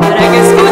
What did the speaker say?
Para que escuche.